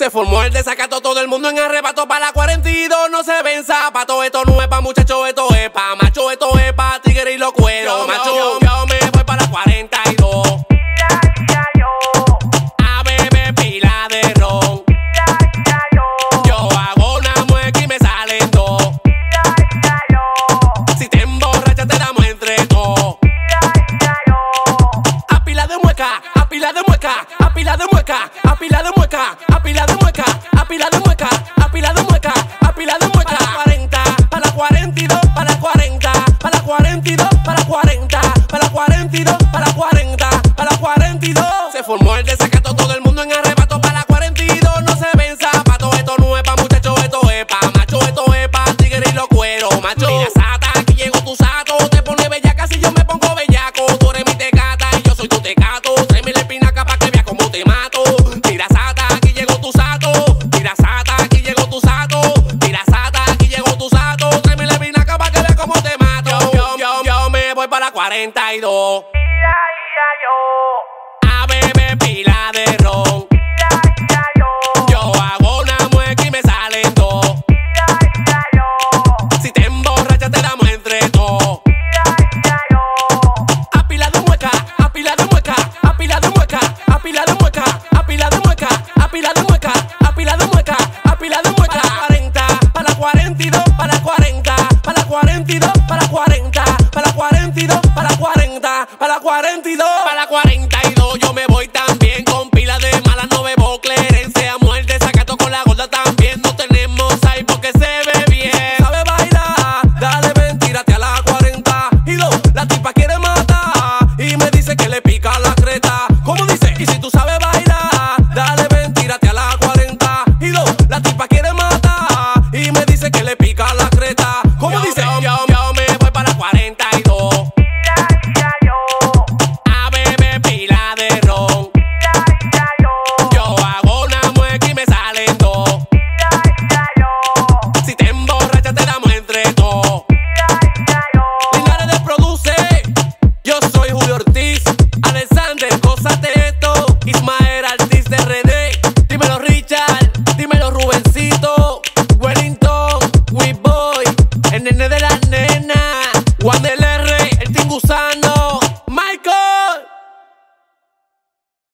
Se formó el desacato, todo el mundo en arrebato para la 42, no se ven zapatos. Esto no es pa' muchachos, esto es pa' macho, esto es pa' tigre y lo cuero. macho, yo, yo me voy para la 42. A beber pila de ron. Yo hago una mueca y me salen dos. Si te emborrachas te damos entre todos. A pila de mueca, a pila de mueca, a pila de mueca, a pila de mueca, a pila de mueca, a pila de mueca, a pila de mueca, a pila de mueca. Para la 40, para la 42, para la 40, para la 42, para la 40, para la 42, para la 40, para la 42. Se formó el desacato, 42. Pila, yo. A beber pila de ron. Yo. Yo hago una mueca y me salen dos. Pila, yo. Si te emborrachas, te damos entre dos. Pila, yo. A pila de mueca, a pila de mueca, a pila de mueca, a pila de mueca, a pila de mueca, a pila de mueca, a pila de mueca, a pila de mueca. 22. Para la 42 yo me voy también. Con pila de malas no bebo clerencia. Muerte, sacato con la gorda también. No tenemos ahí porque se ve bien. Sabe bailar, dale mentírate a la 40. 42. La tipa quiere matar y me dice que le pica la creta. ¿Cómo dice? Y si tú sabes gusano.